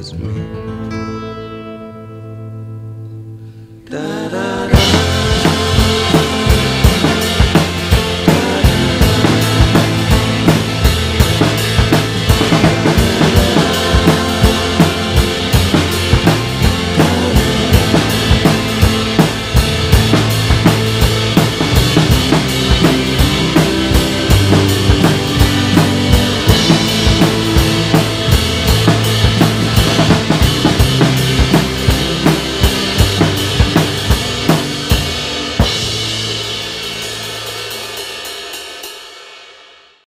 was me. Da -da.